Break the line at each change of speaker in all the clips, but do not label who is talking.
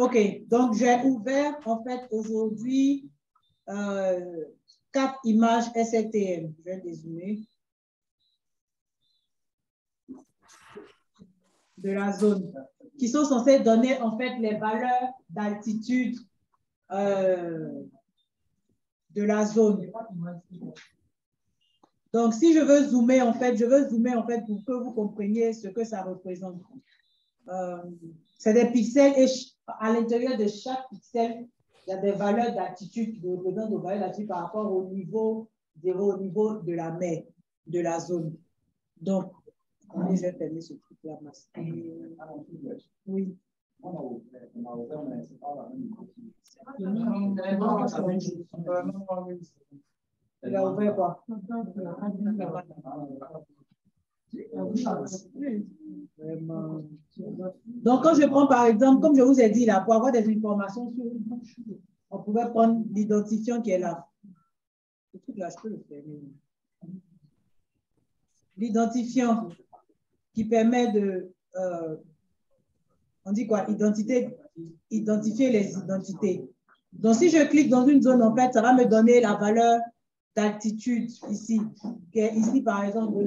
OK, donc j'ai ouvert en fait aujourd'hui euh, quatre images SLTM. Je vais dézoomer. De la zone, qui sont censées donner en fait les valeurs d'altitude euh, de la zone. Donc, si je veux zoomer, en fait, je veux zoomer, en fait, pour que vous compreniez ce que ça représente. Euh, c'est des pixels à l'intérieur de chaque pixel, il y a des valeurs d'altitude qui représentent des valeurs d'altitude par rapport au niveau, au niveau de la mer, de la zone. Donc, je vais ce truc-là. Oui. Il a ouvert quoi? Donc, quand je prends par exemple, comme je vous ai dit là, pour avoir des informations sur on pouvait prendre l'identifiant qui est là. L'identifiant qui permet de, euh, on dit quoi, identité, identifier les identités. Donc, si je clique dans une zone, en fait, ça va me donner la valeur d'altitude ici, qui est ici, par exemple,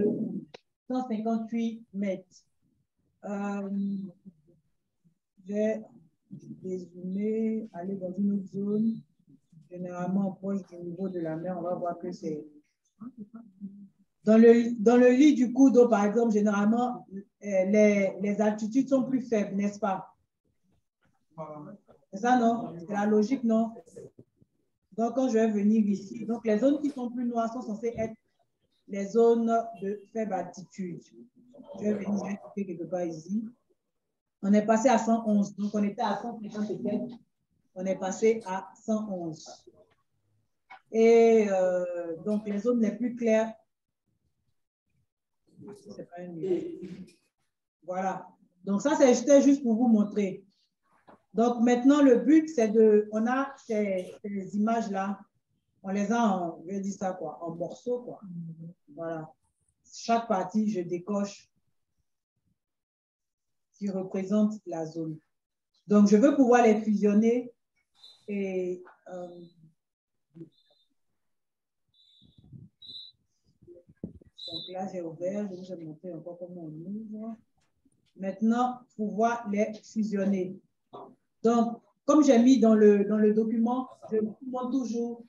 158 mètres. Euh, je vais dézoomer, aller dans une autre zone, généralement proche du niveau de la mer, on va voir que c'est... Dans le, dans le lit du cours par exemple, généralement, euh, les, les altitudes sont plus faibles, n'est-ce pas? C'est ça, non? C'est la logique, non? Donc, quand je vais venir ici, donc les zones qui sont plus noires sont censées être les zones de faible altitude. Je vais venir, vais quelque part ici. On est passé à 111, donc on était à 150 on est passé à 111. Et euh, donc les zones les plus claires, voilà. Donc ça, c'était juste pour vous montrer. Donc maintenant, le but, c'est de, on a ces, images-là, on les a en, je dire ça quoi, en morceaux quoi. Voilà. Chaque partie, je décoche qui représente la zone. Donc, je veux pouvoir les fusionner et euh, donc là, j'ai ouvert, je vous ai montré encore comment on ouvre. Maintenant, pouvoir les fusionner. Donc, comme j'ai mis dans le, dans le document, je montre toujours,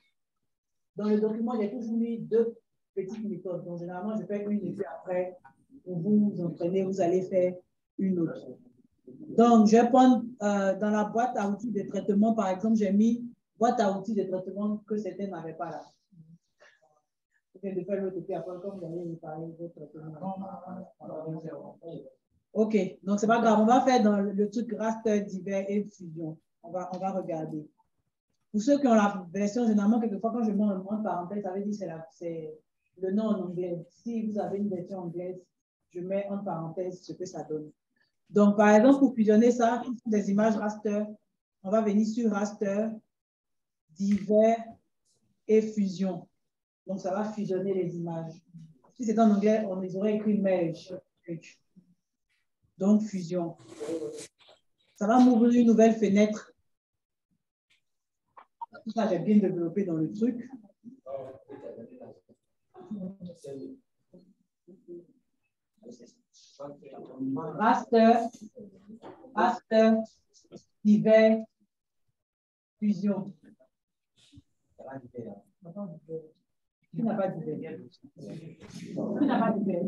dans le document, j'ai toujours mis deux petites méthodes. Donc, généralement, je fais une et puis après, vous vous entraînez, vous allez faire une autre. Donc, je vais prendre euh, dans la boîte à outils de traitement, par exemple, j'ai mis boîte à outils de traitement que certains n'avaient pas là. de faire l'autre après, comme vous allez me parler de traitement. OK, donc c'est pas grave. On va faire dans le truc raster, divers et fusion. On va, on va regarder. Pour ceux qui ont la version, généralement, quelquefois, quand je mets un entre parenthèse, ça veut dire que c'est le nom en anglais. Si vous avez une version anglaise, je mets en parenthèse ce que ça donne. Donc, par exemple, pour fusionner ça, des images raster, on va venir sur raster, divers et fusion. Donc, ça va fusionner les images. Si c'est en anglais, on les aurait écrit merge donc fusion. Ça va m'ouvrir une nouvelle fenêtre. Tout ça, j'ai bien développé dans le truc. Raster, raster, hiver, fusion. Qui n'a pas d'hiver? Qui n'a pas d'hiver?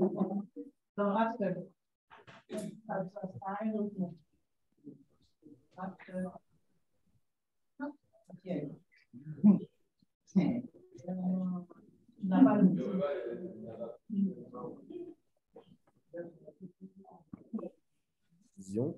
Dans raster.
Vision.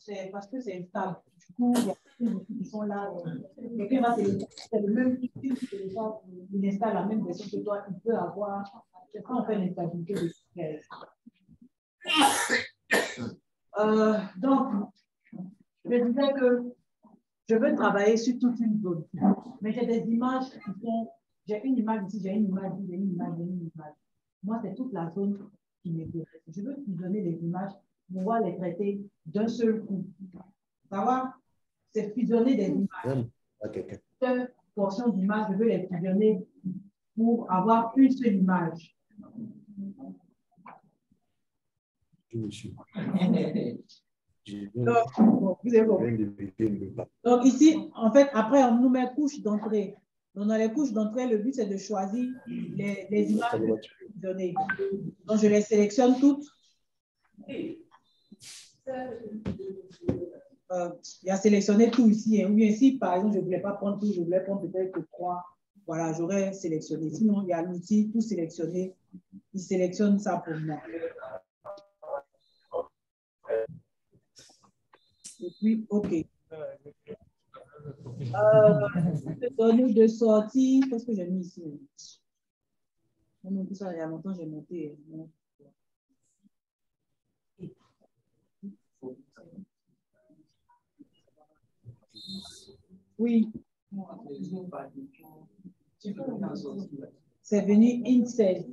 C'est parce que c'est instable. Du coup, il y a qui sont là. Quelqu'un va c'est le même type il installe la même version que toi, il peut avoir. Quand on fait l'instabilité de euh, Donc, je disais que je veux travailler sur toute une zone. Mais j'ai des images qui sont. J'ai une image ici, j'ai une image ici, j'ai une image, j'ai une image. Moi, c'est toute la zone qui m'intéresse. Je veux vous donner des images pouvoir les traiter d'un seul coup. Ça va? C'est fusionner des images. Une portion d'images, je veux les fusionner pour avoir une seule image. Donc, Donc, ici, en fait, après, on nous met couche d'entrée. Donc, dans les couches d'entrée, le but, c'est de choisir les, les images données. Donc, je les sélectionne toutes. Euh, il a sélectionné tout ici. Hein. Ou bien si, par exemple, je ne voulais pas prendre tout, je voulais prendre peut-être que trois. Voilà, j'aurais sélectionné. Sinon, il y a l'outil, tout sélectionné. Il sélectionne ça pour moi. Et puis, OK. Euh, de sortie, qu'est-ce que j'ai mis ici? Il y a longtemps, j'ai monté. Hein. Oui. C'est venu INSEE.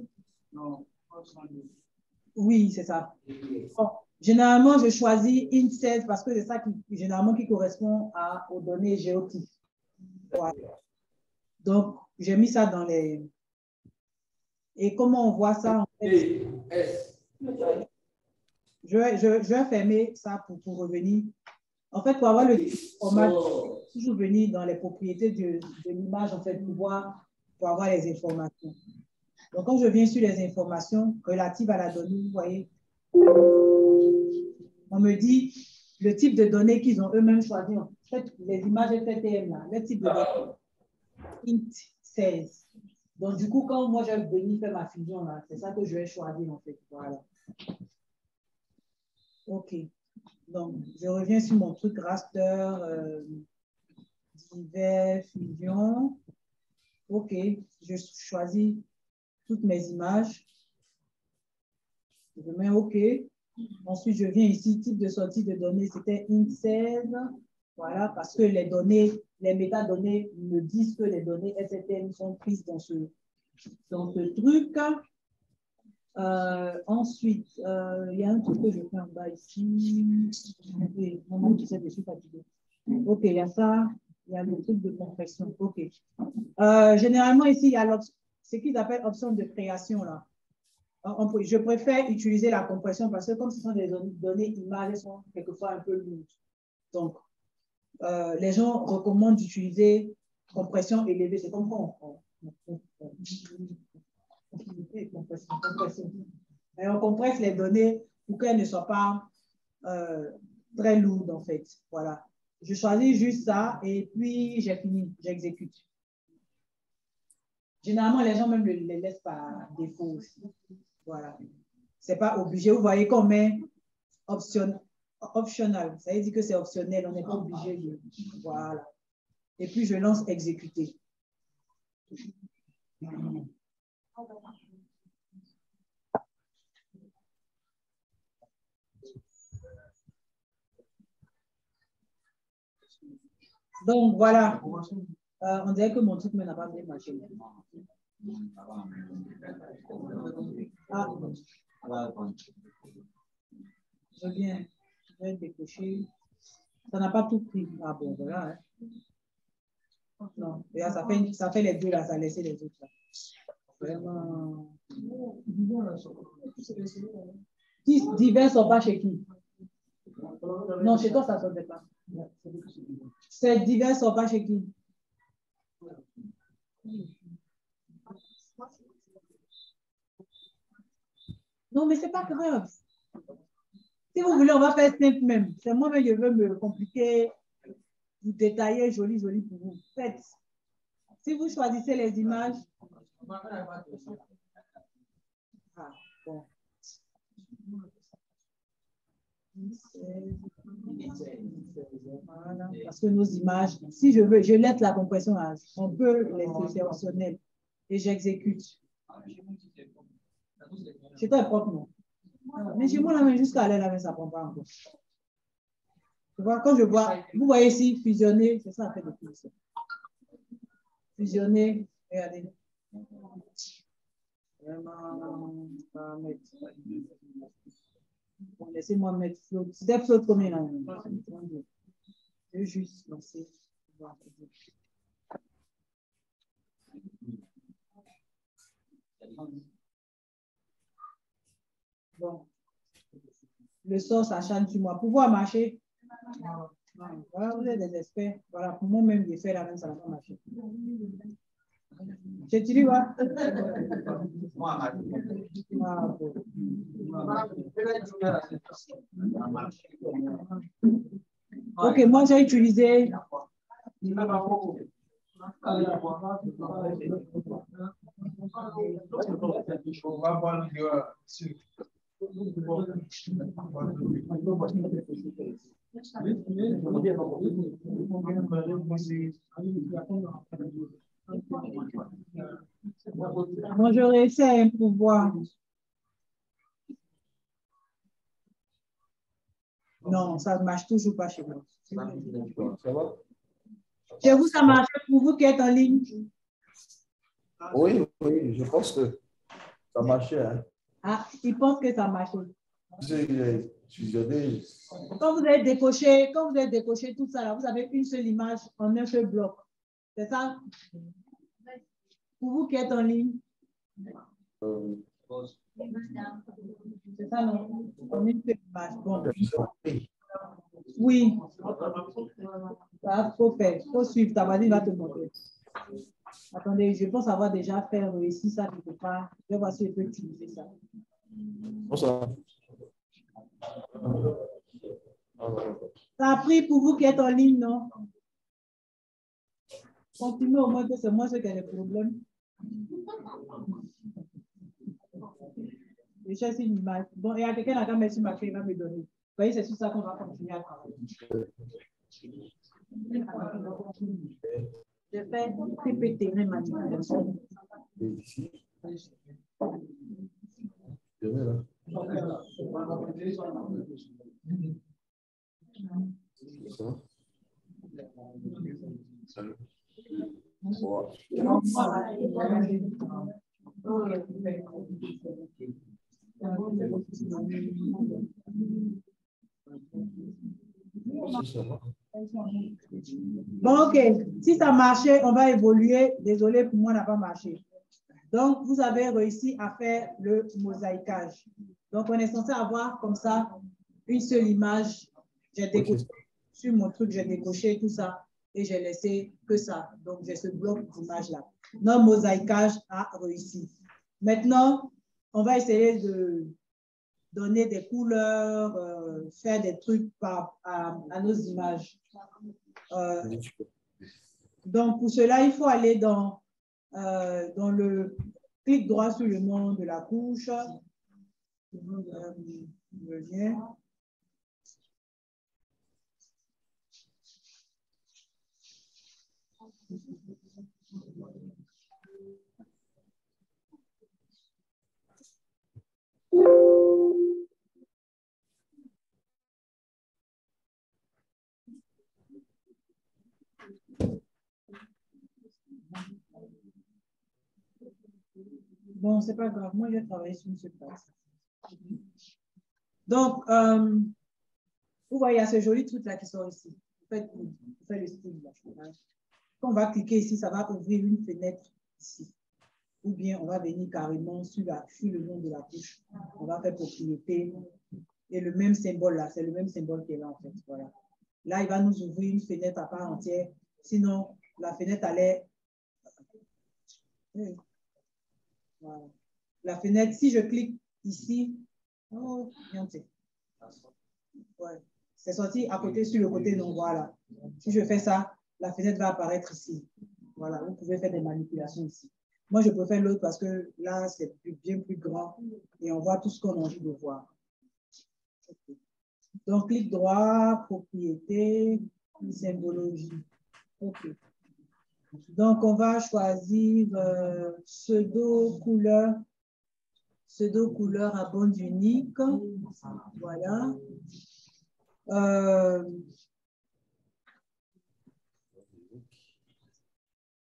Oui, c'est ça. généralement, je choisis INSEE parce que c'est ça qui, généralement, qui correspond à, aux données géotiques. Donc, j'ai mis ça dans les... Et comment on voit ça? En fait? je, vais, je, je, vais fermer ça pour, pour revenir. En fait, pour avoir le format, toujours venir dans les propriétés de, de l'image, en fait, pour voir, pour avoir les informations. Donc, quand je viens sur les informations relatives à la donnée, vous voyez, on me dit le type de données qu'ils ont eux-mêmes choisi. En fait, les images FTM, là, le type de données, int 16. Donc, du coup, quand moi, je vais venir faire ma fusion, là, c'est ça que je vais choisir, en fait. Voilà. OK. Donc, je reviens sur mon truc raster, euh, divers, fusion. OK. Je choisis toutes mes images. Je mets OK. Ensuite, je viens ici, type de sortie de données, c'était int16. Voilà, parce que les données, les métadonnées me disent que les données STM sont prises dans ce, dans ce truc. Euh, ensuite, euh, il y a un truc que je fais en bas ici. Mon qui s'est dessus fatigué. OK, il y a ça. Il y a le truc de compression. OK. Euh, généralement, ici, il y a ce qu'ils appellent option de création. Là. je préfère utiliser la compression parce que comme ce sont des données images, elles sont quelquefois un peu lourdes. Donc, les gens recommandent d'utiliser compression élevée. C'est comme ça on compresse les données pour qu'elles ne soient pas euh, très lourdes, en fait. Voilà. Je choisis juste ça et puis j'ai fini, j'exécute. Généralement, les gens même ne les laissent par défaut. Voilà. C'est pas obligé. Vous voyez qu'on met option, optional. Ça veut dire que c'est optionnel. On n'est pas obligé. Voilà. Et puis, je lance exécuter. Donc voilà, euh, on dirait que mon truc n'a pas bien marché. Ah. Je je décocher. Ça n'a pas tout pris. Ah bon, voilà. Hein. Non, ça fait, ça fait les deux là, ça a laissé les autres là. Vraiment. Divers sont pas chez qui? Non, chez toi, ça ne sortait pas. C'est divers sont pas chez qui? Non, mais c'est pas grave. Si vous voulez, on va faire simple même. C'est moi-même, je veux me compliquer, vous détailler joli, joli pour vous. Faites. Si vous choisissez les images, Parce que nos images, si je veux, je laisse la compression, on peut les optionnel et j'exécute. C'est très propre, non? Mais chez moi, la main, jusqu'à aller la main, ça ne prend pas encore. Tu vois, quand je vois, vous voyez ici, fusionner, c'est ça, fait de. Fusionner, regardez. Laissez-moi mettre flotte. C'était flotte combien là Je vais juste lancer. Bon. Le sort, ça change sur moi. Pouvoir marcher. Voilà, vous êtes des experts. Voilà, pour moi-même, j'ai fait la même, ça va pas marcher. Dis, quoi? Ok, moi j'ai utilisé. Moi, je réessaie un pouvoir. Non, ça ne marche toujours pas chez moi. Chez vous, ça marche pour vous qui êtes en ligne?
Oui, oui, je pense que ça marchait. Hein.
Ah, il pense que ça marche.
Quand
vous avez décoché, quand vous avez décoché tout ça, là, vous avez une seule image en un seul bloc. C'est ça? Pour vous qui êtes en ligne? C'est ça, non? Bon. Oui. Ça, faut faire. faut suivre. Ta va te montrer. Attendez, je pense avoir déjà fait ici ça quelque part. Je vais voir si je peux utiliser ça.
Bonsoir.
Ça a pris pour vous qui êtes en ligne, non? Continuez au moins que c'est moi ce qui a des problèmes. Je cherche une image. Bon, il y a quelqu'un mis sur ma il va me donner. Vous voyez, c'est sur ça qu'on va continuer à travailler. Je fais répéter mes manipulations. Bon, ok. Si ça marchait, on va évoluer. Désolé, pour moi, n'a pas marché. Donc, vous avez réussi à faire le mosaïquage. Donc, on est censé avoir comme ça une seule image. J'ai décoché sur mon truc, j'ai décoché tout ça et j'ai laissé que ça. Donc, j'ai ce bloc d'image-là. Notre mosaïquage a réussi. Maintenant, on va essayer de donner des couleurs, euh, faire des trucs à, nos images. Euh, donc, pour cela, il faut aller dans euh, dans le clic droit sur le nom de la couche. Bon, c'est pas grave. Moi, j'ai travaillé sur ce place. Donc, euh, vous voyez, il y a ce joli truc-là qui sort ici. Vous faites, vous faites le style. Là. Quand on va cliquer ici, ça va ouvrir une fenêtre ici. Ou bien, on va venir carrément sur, la, sur le nom de la couche. On va faire propriété. Et le même symbole là, c'est le même symbole qui est là en fait. Voilà. Là, il va nous ouvrir une fenêtre à part entière. Sinon, la fenêtre allait la fenêtre, si je clique ici, oh, ouais. c'est sorti à côté, sur le côté, non, voilà. Si je fais ça, la fenêtre va apparaître ici. Voilà, vous pouvez faire des manipulations ici. Moi, je préfère l'autre parce que là, c'est bien plus grand et on voit tout ce qu'on a envie de voir. Donc, clic droit, propriété, symbologie. OK. Donc, on va choisir euh, pseudo couleur, pseudo couleur à bande unique. Voilà. Euh,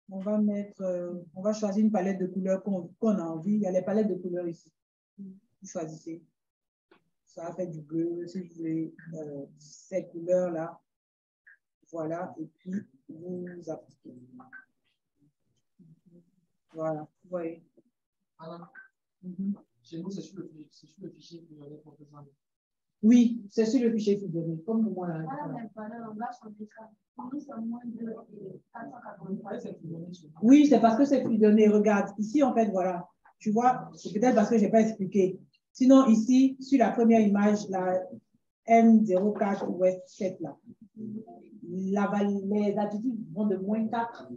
on va mettre, euh, on va choisir une palette de couleurs qu'on a envie. Il y a les palettes de couleurs ici. Vous choisissez. Ça va faire du bleu, si vous voulez, euh, ces couleurs-là. Voilà, et puis vous appliquez. Voilà, vous voyez.
Mhm. Chez nous, c'est sur, le fichier que vous avez
oui, c'est sur le fichier donné, comme moi. Là, oui, c'est parce que c'est plus donné. Regarde, ici, en fait, voilà. Tu vois, c'est peut-être parce que je n'ai pas expliqué. Sinon, ici, sur la première image, la M04 Ouest 7, là, la, les attitudes vont de moins 4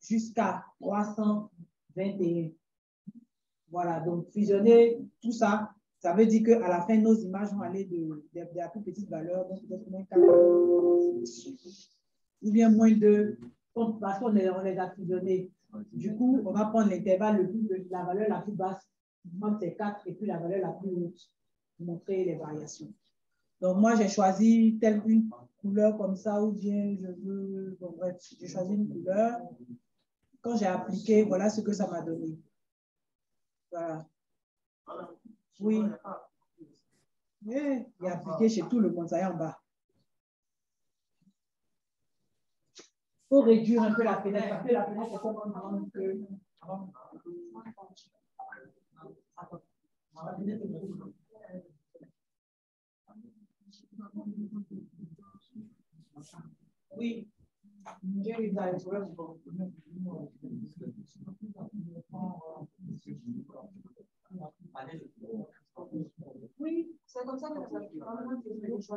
jusqu'à 321. Voilà, donc fusionner tout ça, ça veut dire qu'à la fin, nos images vont aller de, la plus petite valeur, donc peut-être moins 4, ou bien moins 2, parce qu'on les, les a fusionnés. Du coup, on va prendre l'intervalle, le la valeur la plus basse, c'est 4, et puis la valeur la plus haute, pour montrer les variations. Donc, moi, j'ai choisi telle une couleur comme ça, ou bien je veux, bon, bref, j'ai choisi une couleur. Quand j'ai appliqué, voilà ce que ça m'a donné. Voilà. Oui. Il est appliqué chez tout le monde, ça y est en bas. Il faut réduire un peu la fenêtre, parce que la fenêtre est. Oui. Oui, c'est comme ça que ça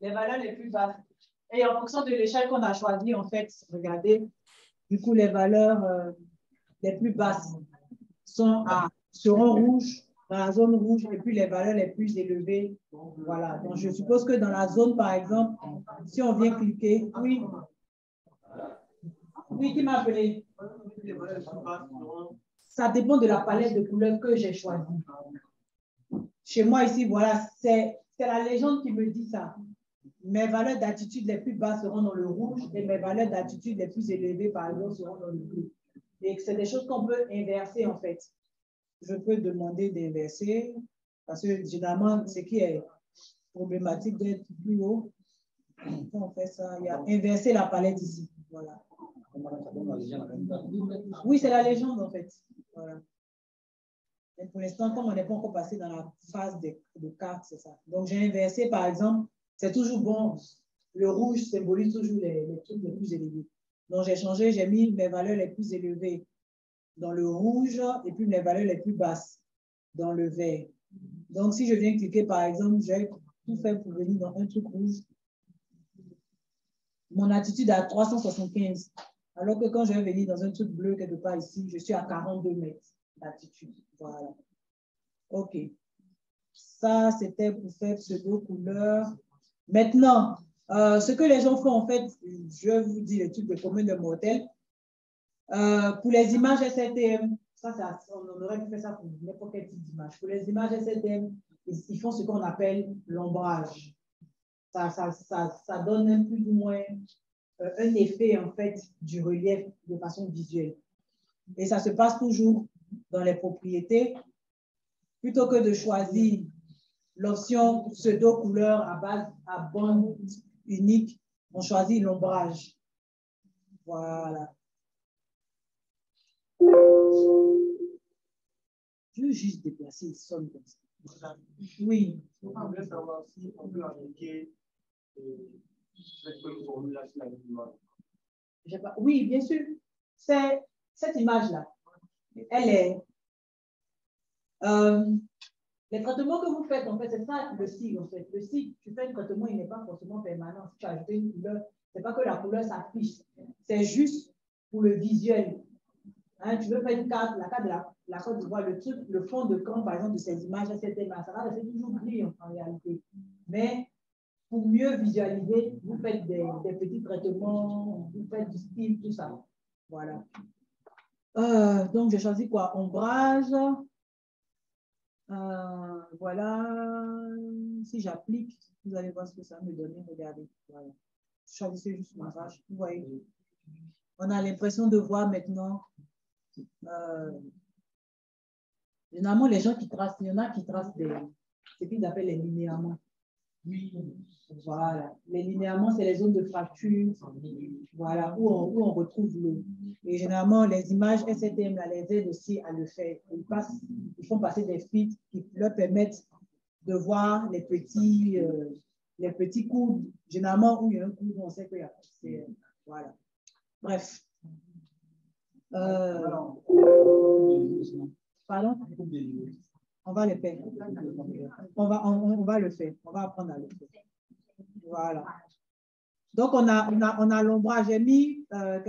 Les valeurs les plus basses. Et en fonction de l'échelle qu'on a choisie, en fait, regardez, du coup, les valeurs euh, les plus basses sont à, seront rouges dans la zone rouge et puis les valeurs les plus élevées. Voilà. Donc, je suppose que dans la zone, par exemple, si on vient cliquer, oui. Oui, qui m'a appelé? Ça dépend de la palette de couleurs que j'ai choisie. Chez moi ici, voilà, c'est la légende qui me dit ça. Mes valeurs d'attitude les plus basses seront dans le rouge et mes valeurs d'attitude les plus élevées, par exemple, seront dans le bleu. Et c'est des choses qu'on peut inverser, en fait je peux demander d'inverser parce que généralement, ce qui est problématique d'être plus haut, on fait ça, il y a inverser la palette ici. Voilà. Oui, c'est la légende en fait. Voilà. Pour l'instant, comme on n'est pas encore passé dans la phase de, de cartes, c'est ça. Donc, j'ai inversé, par exemple, c'est toujours bon. Le rouge symbolise toujours les, les trucs les plus élevés. Donc, j'ai changé, j'ai mis mes valeurs les plus élevées dans le rouge et puis les valeurs les plus basses dans le vert. Donc, si je viens cliquer, par exemple, j'ai tout fait pour venir dans un truc rouge. Mon attitude est à 375. Alors que quand je vais venir dans un truc bleu quelque part ici, je suis à 42 mètres d'attitude. Voilà. OK. Ça, c'était pour faire pseudo couleur. Maintenant, euh, ce que les gens font, en fait, je vous dis les trucs de commune de mortel. Euh, pour les images SLTM, ça, on aurait pu faire ça pour n'importe quel type d'image. Pour les images SLTM, ils, font ce qu'on appelle l'ombrage. Ça, ça, ça, donne plus ou moins euh, un effet en fait du relief de façon visuelle. Et ça se passe toujours dans les propriétés. Plutôt que de choisir l'option pseudo-couleur à base à bande unique, on choisit l'ombrage. Voilà. Je veux juste déplacer le sol comme ça. Oui. On voulait savoir si on peut appliquer cette formulation Oui, bien sûr. C'est cette image-là. Elle est. Euh, les traitements que vous faites, en fait, c'est ça le cycle, en fait. Le cycle, tu fais un traitement, il n'est pas forcément permanent. Si tu as ajouté une couleur, ce n'est pas que la couleur s'affiche. C'est juste pour le visuel. Hein, tu veux faire une carte, la carte de la, la Côte d'Ivoire, le truc, le fond de camp, par exemple, de ces images, etc. Ça va rester toujours gris en, réalité. Mais pour mieux visualiser, vous faites des, petits traitements, vous faites du style, tout ça. Voilà. Euh, donc, j'ai choisi quoi? Ombrage. Euh, voilà. Si j'applique, vous allez voir ce que ça me donner. Regardez. Voilà. Choisissez juste ombrage. Vous voyez. On a l'impression de voir maintenant euh, généralement, les gens qui tracent, il y en a qui tracent des, ce qu'ils appellent les linéaments. Oui. Voilà. Les linéaments, c'est les zones de fracture, voilà, où on, retrouve l'eau. Et généralement, les images STM, là, les aident aussi à le faire. Ils, passent, ils font passer des filtres qui leur permettent de voir les petits, euh, les petits coups. Généralement, où il y a un coup, on sait qu'il y a. Voilà. Bref. Euh, On va le faire. On va, on, va le faire. On va apprendre à le faire. Voilà. Donc, on a, on a, on a l'ombrage. J'ai mis, euh,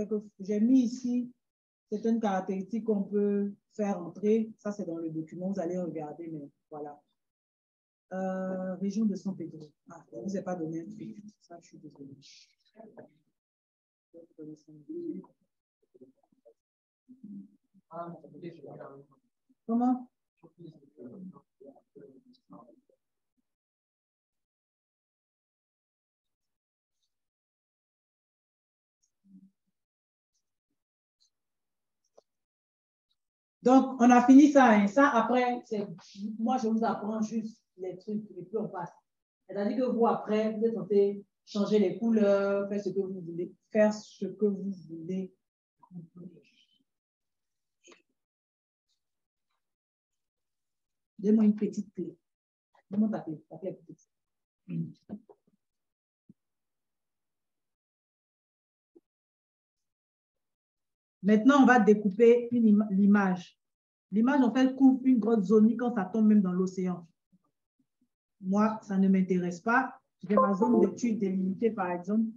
mis ici, c'est une caractéristique qu'on peut faire entrer. Ça, c'est dans le document. Vous allez regarder, mais voilà. Euh, région de San Pedro. Ah, je ne vous ai pas donné un truc. Ça, je suis désolée. Comment? Donc, on a fini ça. Hein. ça, après, moi, je vous apprends juste les trucs et puis on passe. C'est-à-dire que vous, après, vous êtes censé changer les couleurs, faire ce que vous voulez, faire ce que vous voulez. Donne-moi une petite clé. Donne-moi ta clé, petite. Maintenant, on va découper l'image. L'image, en fait, couvre une grosse zone quand ça tombe même dans l'océan. Moi, ça ne m'intéresse pas. J'ai ma zone d'étude délimitée, par exemple.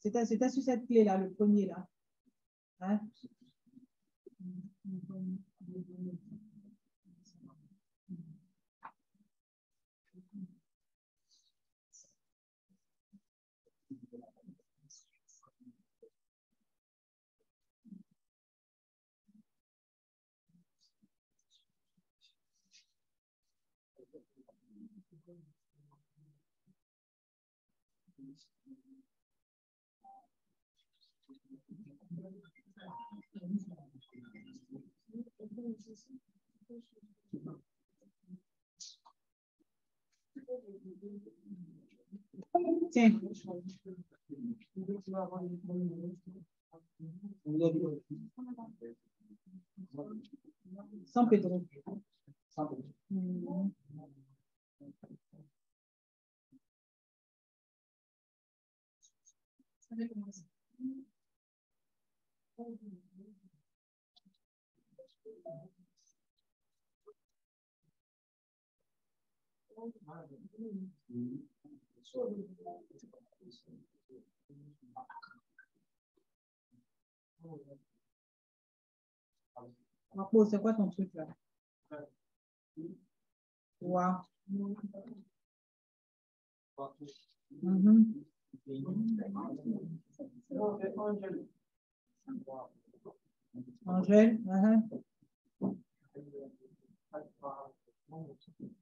C'était sur cette clé-là, le premier, là. Hein? Tiens. San Pedro. San Pedro. Mm. Marco, c'est quoi ton truc là? Wow. Mm -hmm. Angèle, uh-huh. Ça.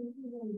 hein.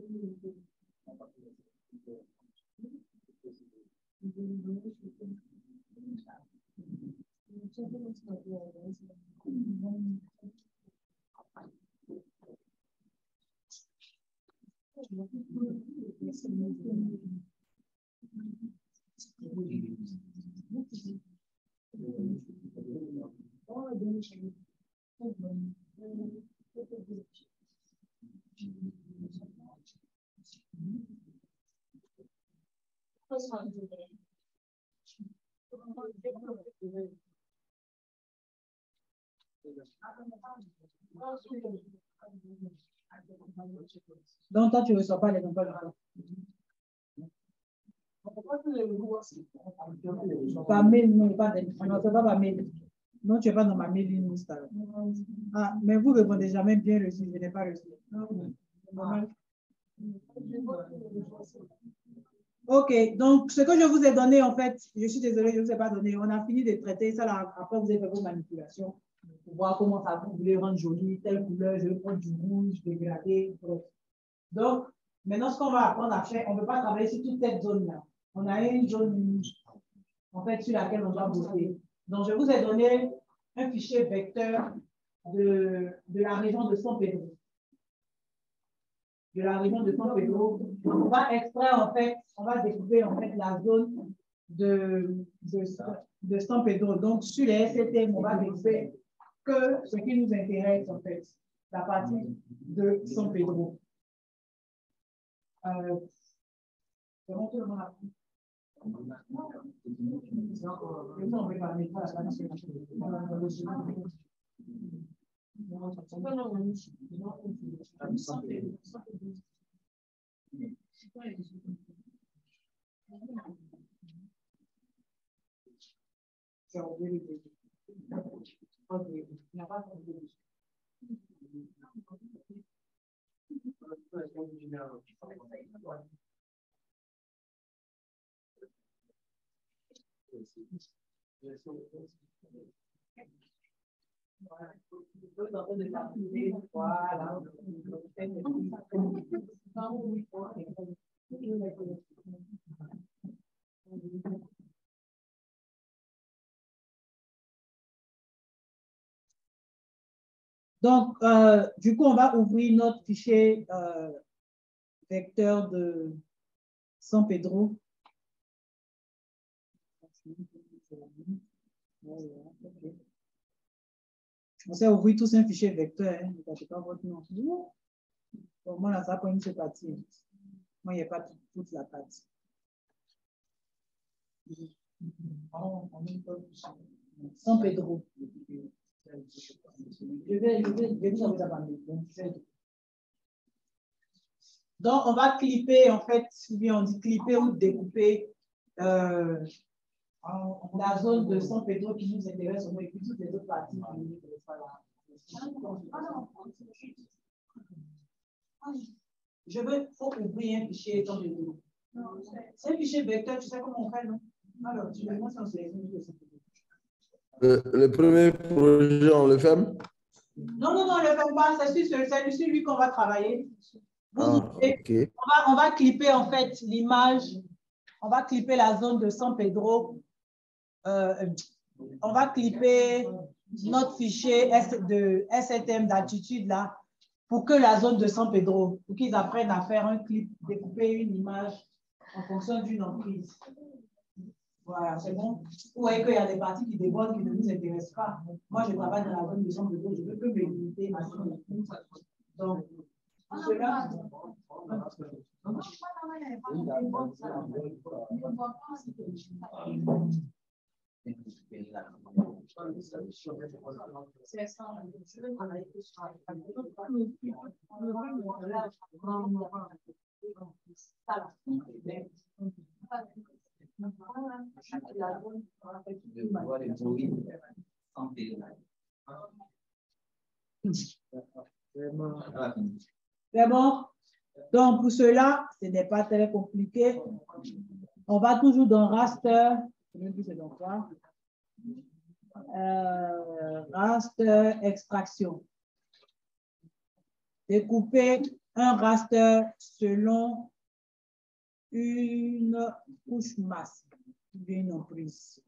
Donc, toi, tu ne reçois pas les emplois d'emploi. Par mail, non, pas de- on ne reçoit pas par mail. Non, tu n'es pas dans ma mailing list. alors. Ah, mais vous répondez jamais bien reçu, je n'ai pas reçu. Normal. Ok, donc ce que je vous ai donné, en fait, je suis désolée, je ne vous ai pas donné. On a fini de traiter ça. Là, après, vous avez fait vos manipulations pour voir comment ça vous voulez rendre joli, telle couleur, je vais prendre du rouge, dégradé, bref. Donc, maintenant, ce qu'on va apprendre à faire, on ne peut pas travailler sur toute cette zone-là. On a une zone, en fait, sur laquelle on doit bosser. Donc, je vous ai donné un fichier vecteur de, de la région de San Pedro. De la région de San Pedro. On va extraire, en fait, on va découper, en fait, la zone de, de, San Pedro. Donc, sur les STM, on va découper que ce qui nous intéresse, en fait, la partie de San Pedro. Euh, comment tout le monde a pris? Donc, euh, du coup, on va ouvrir notre fichier euh, vecteur de San Pedro. On s'est ouvert tous un fichier vecteur, hein, ne cachez pas votre nom. Bon, moi, là, ça prend une seule partie. Moi, il n'y a pas tout- toute la partie. San Pedro. Je vais, vous mail. Donc, on va clipper, en fait, on dit clipper ou découper euh, la zone de San Pedro qui nous intéresse, et puis toutes les autres parties. Je veux, faut ouvrir un fichier San Pedro. C'est un fichier vecteur, tu sais comment on fait, non? Alors, tu montres, on sélectionne tout San Pedro.
Le, le premier projet, on le ferme?
Non, non, non, le faites pas, c'est sur, c'est sur lui qu'on va travailler. Vous
Ah,
ouvrez, on, va, on va clipper en fait l'image, on va clipper la zone de San Pedro. Euh, on va clipper notre fichier S de STM d'altitude là pour que la zone de San Pedro, pour qu'ils apprennent à faire un clip, découper une image en fonction d'une emprise. Voilà, c'est bon? Vous voyez qu'il y a des parties qui débordent qui ne nous intéressent pas. Moi, je travaille dans la zone de San Pedro, je veux que me limiter à ça. Donc, cela, C'est bon? Donc, pour cela, ce n'est pas très compliqué. On va toujours dans raster. Euh, raster extraction. Découper un raster selon une couche masse d'une emprise.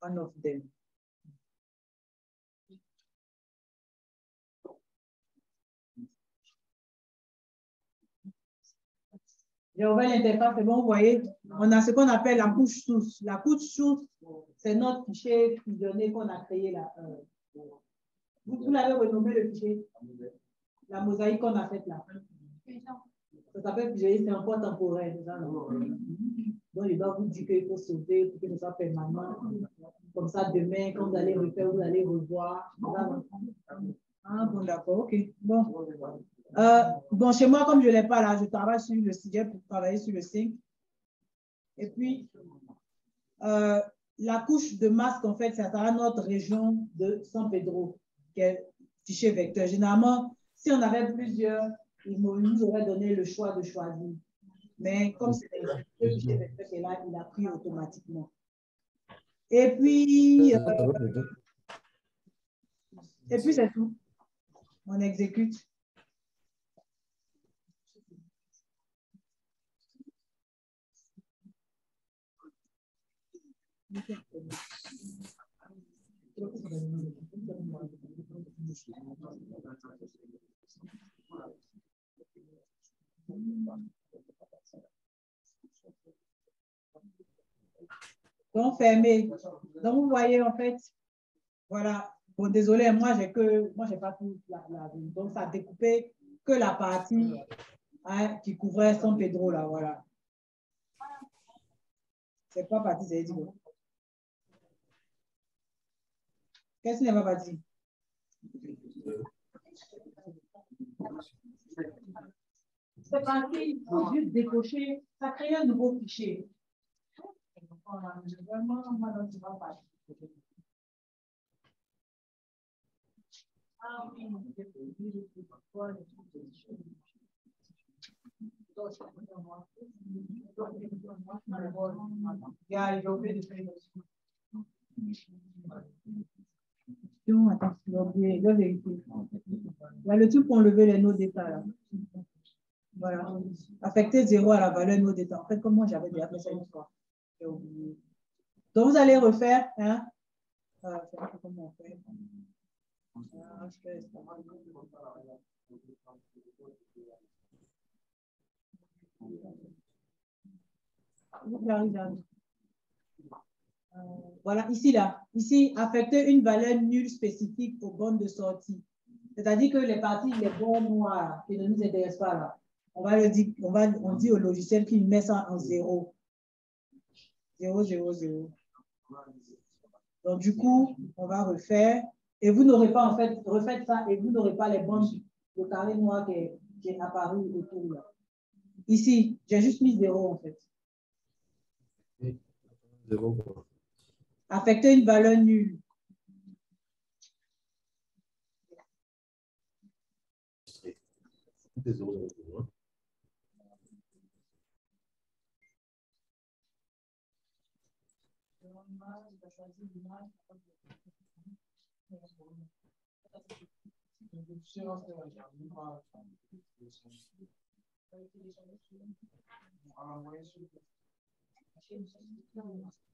One of them. J'ai ouvert l'interface, c'est bon, vous voyez, on a ce qu'on appelle la couche source. La couche source, c'est notre fichier fusionné qu'on a créé là. Euh, vous, vous l'avez renommé le fichier? La mosaïque qu'on a faite là. Ça s'appelle fusionner, c'est encore temporaire. Donc, je dois vous dire qu'il faut sauver pour que ce soit permanent. Comme ça, demain, quand vous allez refaire, vous allez revoir. Ah, bon, d'accord, ok. Bon. Euh, bon, chez moi, comme je ne l'ai pas là, je travaille sur le sujet pour travailler sur le sync. Et puis, euh, la couche de masque, en fait, ça sera notre région de San Pedro, qui est fichier vecteur. Généralement, si on avait plusieurs, il nous aurait donné le choix de choisir. Mais comme c'est le fichier vecteur qui est là, il a pris automatiquement. Et puis, euh, et puis c'est tout. On exécute. Donc, fermé. Donc, vous voyez, en fait, voilà. Bon, désolé, moi, j'ai que, moi, j'ai pas tout la, la, Donc, ça a découpé que la partie hein, qui couvrait San Pedro, là, voilà. C'est pas parti, c'est dit. Qu'est-ce qui n'est pas parti? C'est parti, il faut juste décocher, ça crée un nouveau fichier. Vraiment, moi, tu vas pas. Ah oui, Yeah, you'll be the famous. A le truc pour enlever les notes d'état. Là. Voilà. Affecter zéro à la valeur no d'état. En fait, comme moi, j'avais déjà fait ça une fois. J'ai oublié. Donc, vous allez refaire. Voilà, ici, là. Ici, affecter une valeur nulle spécifique aux bornes de sortie. C'est-à-dire que les parties, les bornes noires qui ne nous intéressent pas, là, on va le dire, on, va, on dit au logiciel qu'il met ça en zéro. Zéro, zéro, zéro. Donc, du coup, on va refaire. Et vous n'aurez pas, en fait, refaites ça et vous n'aurez pas les bornes, le carré noir qui est, qui est autour, là. Ici, j'ai juste mis zéro, en fait.
Zéro, quoi.
Affecter une valeur nulle.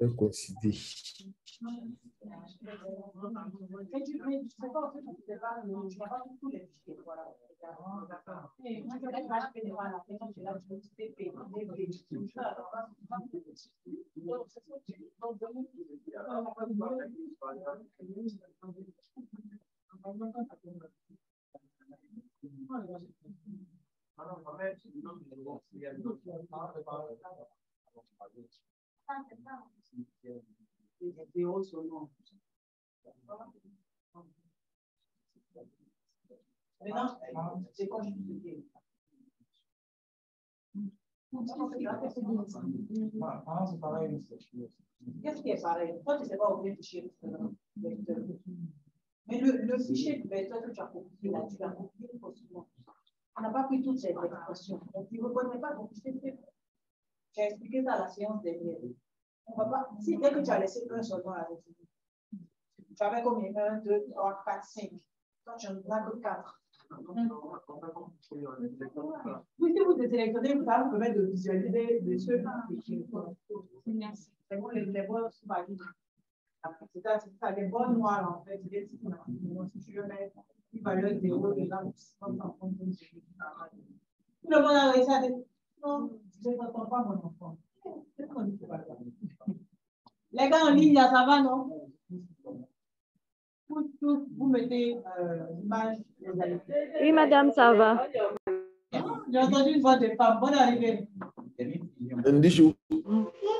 non?
quoi?
Et- et- peut coïncider.
Maintenant, c'est quoi je dis Qu'est-ce qui est pareil Toi, tu ne sais pas ouvrir le fichier vecteur. Mais le, le fichier vecteur que tu as copié là, tu l'as copié faussement. On n'a pas pris toutes ces expressions. Donc, tu ne reconnais pas ton fichier. Tu as expliqué ça à la séance dernière. On va pas, si dès que tu as laissé un seul nom avec tu avais combien? 1, 2, 3, 4, 5. Toi, tu n'en as que 4. Oui, si vous êtes sélectionné, vous allez vous permettre de visualiser de ceux qui C'est bon, les, les bonnes C'est ça, les bonnes noires, en fait. Si tu veux mettre une valeur 0, déjà, Tout le monde a réussi à dire Non, je ne comprends pas mon enfant. Les gars en ligne, ça va, non? Vous, vous mettez euh, l'image.
Oui, madame, ça va.
J'ai entendu une voix de femme. Bonne arrivée.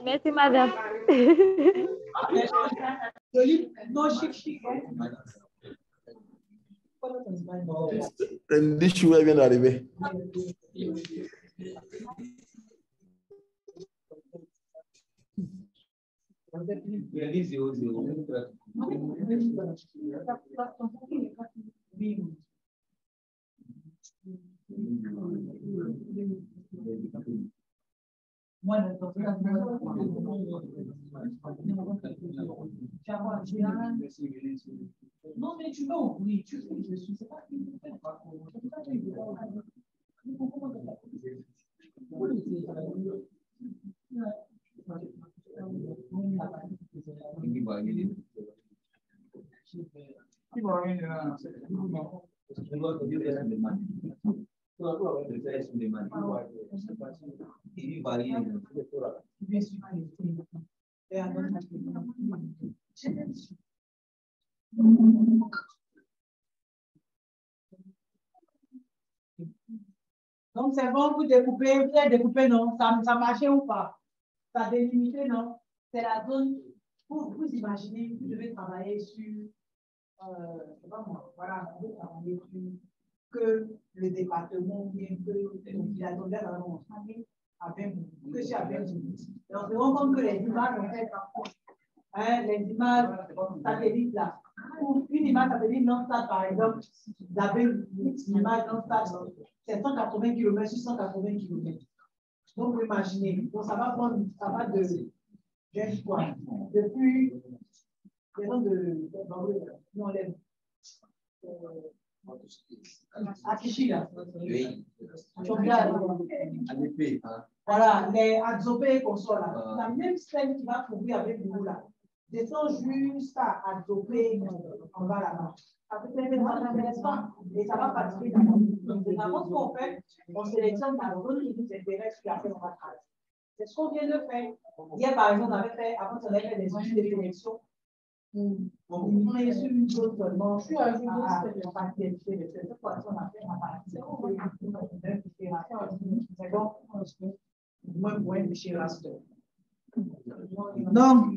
Merci, madame.
Joli. Non, chic, chic.
Ndishu, elle vient d'arriver.
Non, mais tu vas ouvrir, tu fais, je suis, c'est pas qui me fait. Donc c'est bon, vous découpez, vous avez découpé, non, ça, ça marchait ou pas? Ça délimité, non? C'est la zone, vous, vous imaginez, vous devez travailler sur, euh, sais pas moi, voilà, vous devez travailler sur que le département, bien que la tolère avec vous, que c'est avec vous. Et on se rend compte que les images, en fait, hein, les images satellites là, une image satellite non-stable, par exemple, vous avez une image non-stable, c'est 180 km sur 180 km. Donc, vous imaginez, donc ça va prendre, ça va de, j'ai quoi, depuis, disons de, non, les, à Kichi, là.
Oui.
Voilà, les Adzopé qu'on soit là. La même scène qui va trouver avec vous là. Descends juste à on va là-bas. Ça peut être ça n'intéresse pas, et ça va participer dans la contre, ce qu'on fait, on sélectionne la zone qui nous intéresse, puis après on va travailler. C'est ce qu'on vient de faire. Hier, par exemple, on avait fait, avant, on avait fait des enjeux de sélection. On est sur une zone seulement. Je suis un jour de partir de cette fois-ci, on a fait la partie? C'est Raster. Donc,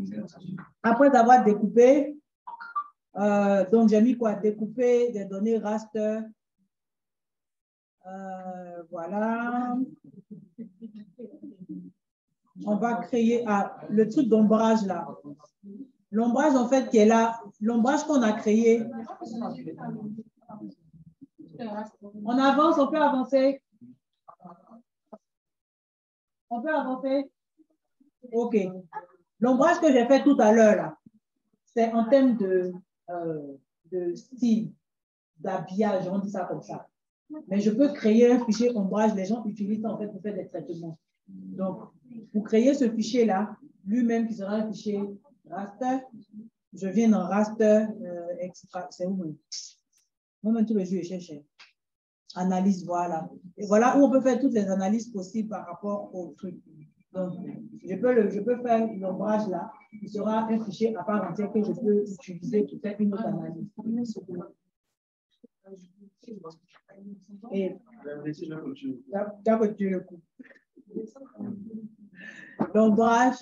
après avoir découpé, euh, donc j'ai mis quoi? Découper des données raster. Euh, voilà. On va créer ah, le truc d'ombrage là. L'ombrage, en fait, qui est là, l'ombrage qu'on a créé. On avance, on peut avancer. On peut avancer. OK. L'ombrage que j'ai fait tout à l'heure, là, c'est en termes de, euh, de style, d'habillage, on dit ça comme ça. Mais je peux créer un fichier ombrage, les gens utilisent ça en fait pour faire des traitements. Donc, vous créez ce fichier-là, lui-même qui sera un fichier raster. Je viens dans raster euh, extra. C'est où même? Moi-même, tous les jours, je cherche. Analyse, voilà. Et voilà où on peut faire toutes les analyses possibles par rapport au truc. Donc, je peux, le, je peux faire l'ombrage là, qui sera un fichier à part entière que je peux utiliser pour faire une autre analyse. Et l'ombrage,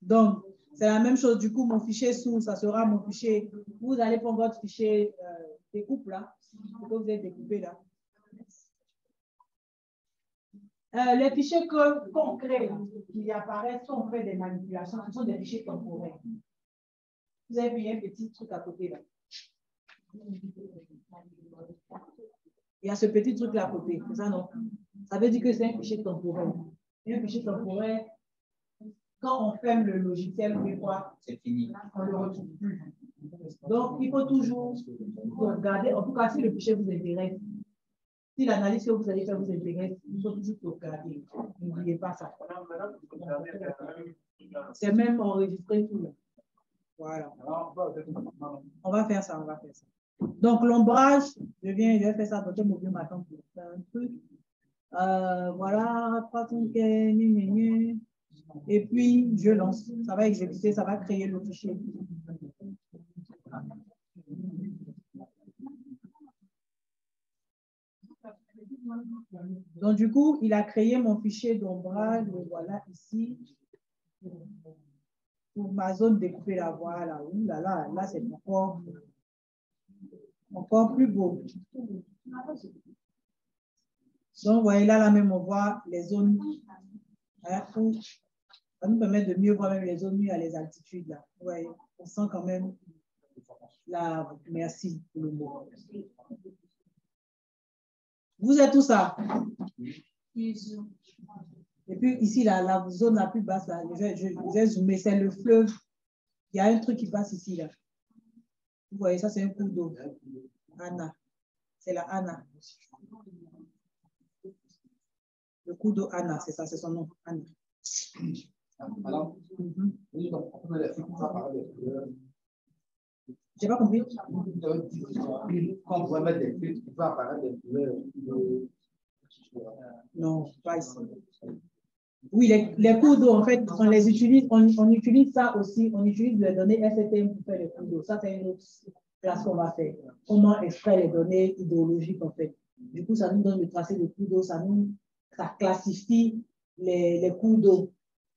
donc, c'est la même chose. Du coup, mon fichier sous, ça sera mon fichier. Vous allez prendre votre fichier euh, découpe là, que vous avez découpé là. Euh, les fichiers qu'on crée, qui apparaissent, on fait des manipulations, ce sont des fichiers temporaires. Vous avez vu un petit truc à côté là. Il y a ce petit truc là à côté, c'est ça non? Ça veut dire que c'est un fichier temporaire. un fichier temporaire, quand on ferme le logiciel, on fait quoi?
C'est fini.
On ne le retrouve plus. Donc, il faut toujours regarder, en tout cas, si le fichier vous intéresse, si l'analyse que vous allez faire vous intéresse, il faut toujours sauvegarder. N'oubliez pas ça. C'est même enregistré tout là. Voilà. On va faire ça, on va faire ça. Donc, l'ombrage, je viens, je vais faire ça dans le mobile matin pour faire un truc. Euh, voilà, et puis je lance. Ça va exécuter, ça va créer le fichier. Donc, du coup, il a créé mon fichier d'ombrage, le voilà ici, pour ma zone découpée la voilà. Ouh là là, là, c'est encore, encore plus beau. Donc, vous voyez là, là même, on voit les zones. Hein, ça nous permet de mieux voir même les zones, à les altitudes. Là. Vous on sent quand même la. Merci pour le mot. Vous êtes tout ça? Et puis ici, la, la zone la plus basse, là, je, vais, je, je vais zoomer, c'est le fleuve. Il y a un truc qui passe ici, là. Vous voyez, ça, c'est un cours d'eau. Anna. C'est la Anna. Le cours d'eau Anna, c'est ça, c'est son nom, Anna.
Alors,
Mhm
donc, on peut on va parler de-
J'ai pas compris.
Quand on va mettre des filtres, il va apparaître des couleurs.
Non, pas ici. Oui, les, les cours d'eau, en fait, on les utilise, on, on utilise ça aussi, on utilise les données STM pour faire les cours d'eau. Ça, c'est une autre classe qu'on va faire. Comment extraire les données idéologiques, en fait. Du coup, ça nous donne le tracé de cours d'eau, ça nous ça classifie les, les cours d'eau.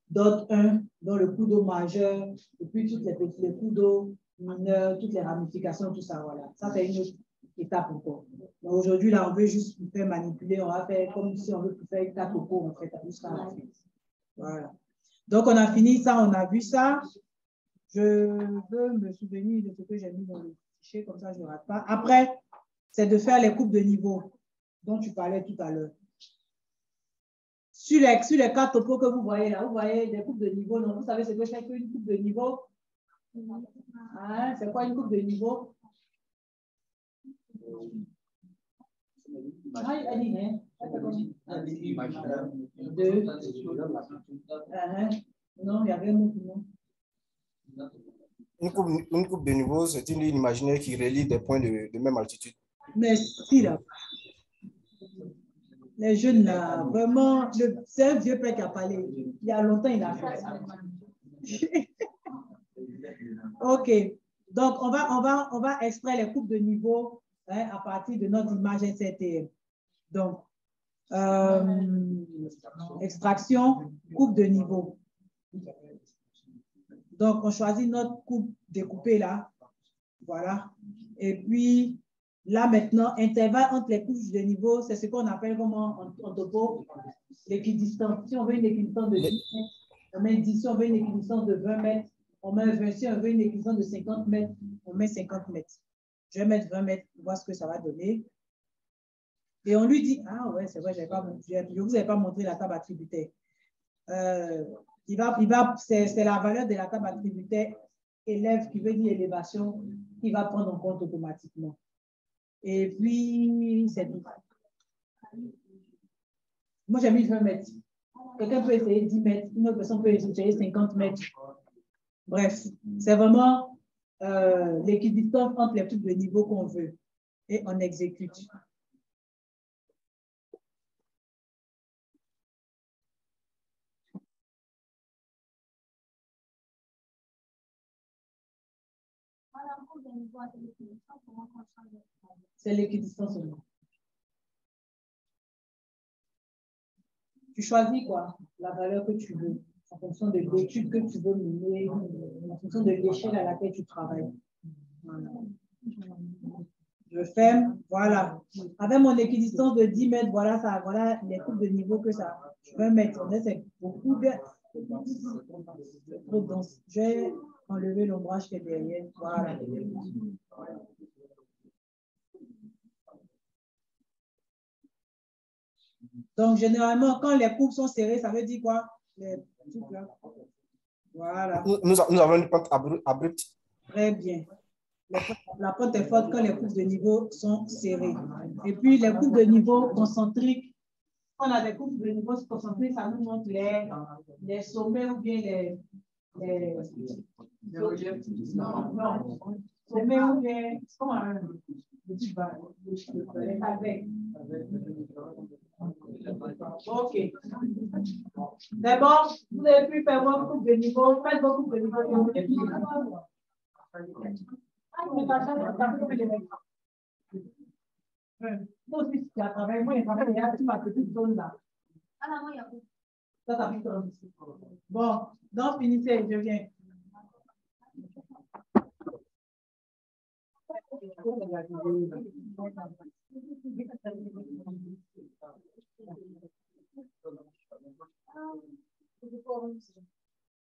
Dot 1, dans le cours d'eau majeur, et puis toutes les petits les cours d'eau toutes les ramifications, tout ça, voilà. Ça, c'est une autre étape encore. Aujourd'hui, là, on veut juste vous faire manipuler, on va faire comme si on veut faire quatre topos, en fait, jusqu'à. Voilà. Donc, on a fini ça, on a vu ça. Je veux me souvenir de ce que j'ai mis dans le fichier, comme ça, je ne rate pas. Après, c'est de faire les coupes de niveau dont tu parlais tout à l'heure. Sur les, sur les quatre topos que vous voyez là, vous voyez des coupes de niveau. Donc, vous savez ce que c'est qu'une coupe de niveau? Hein, c'est quoi une coupe de niveau? Ah, il a dit, hein? Deux. Ah. Non, il y avait un autre nom.
Une coupe, une coupe de niveau, c'est une ligne imaginaire qui relie des points de, de même altitude.
Mais si, là. Les jeunes, là, vraiment, le- c'est un vieux père qui a parlé. Il y a longtemps, il a fait ça. OK. Donc, on va, on, va, on va extraire les coupes de niveau hein, à partir de notre image SRTM. Donc, euh, extraction, coupe de niveau. Donc, on choisit notre coupe découpée là. Voilà. Et puis, là maintenant, intervalle entre les couches de niveau, c'est ce qu'on appelle comment en, topo l'équidistance. Si on veut une équidistance de 10 mètres, on met 10. Si on veut une équidistance de 20 mètres, on met 20. Si on veut une équidistance de 50 mètres, on met 50 mètres. Je vais mettre 20 mètres voir ce que ça va donner. Et on lui dit, ah ouais, c'est vrai, pas je ne vous avais pas montré la table attributaire. Euh, il va, il va, c'est c'est la valeur de la table attributaire élève qui veut dire élévation, qui va prendre en compte automatiquement. Et puis, c'est tout. Moi, j'ai mis 20 mètres. Quelqu'un peut essayer 10 mètres, une autre personne peut essayer 50 mètres. Bref, c'est vraiment euh, l'équidistance entre les types de qu'on veut et on exécute. C'est l'équidistance seulement. Tu choisis quoi La valeur que tu veux, en fonction de l'étude que tu veux mener, en fonction de l'échelle à laquelle tu travailles. Voilà. Je ferme, voilà. Avec mon équidistance de 10 mètres, voilà ça, voilà les coupes de niveau que ça. Je vais mettre. C'est beaucoup de. Je vais enlever l'ombrage qui est derrière. Voilà. Donc, généralement, quand les coupes sont serrées, ça veut dire quoi? Voilà.
Nous, nous avons une pente abrupte.
Très bien. La pente est forte quand les coupes de niveau sont serrées. Et puis, les coupes de niveau concentriques, quand on a des coupes de niveau concentriques, ça nous montre les, les sommets ou bien les, les, non, non, sommets ou bien, comment un petit bas, avec. Ok. D'abord, vous avez pu faire votre coupe de niveau. Faites vos coupes de niveau. Moi aussi, si tu as travaillé, moi, j'ai travaillé, il y a ma petite zone là. Ça, ça fait Bon, donc, finissez, je viens. Ah,